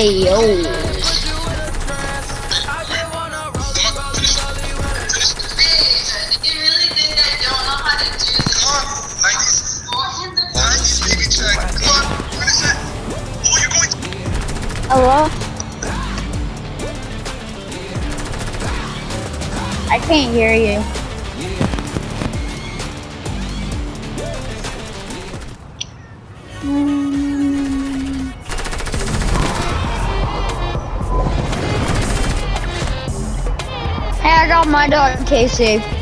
Hey yo. I got my dog Casey.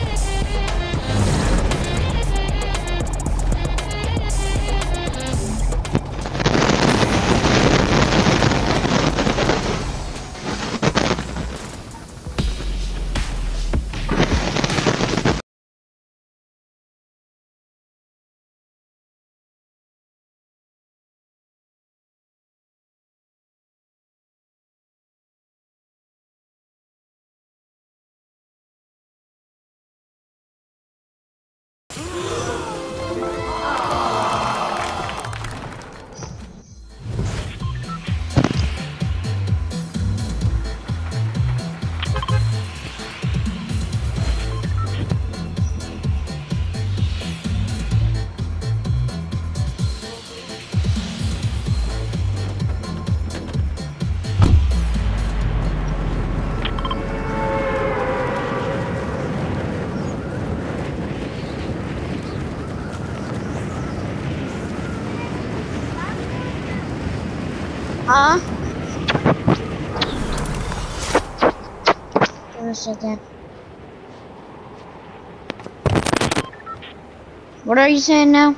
Huh? What are you saying now?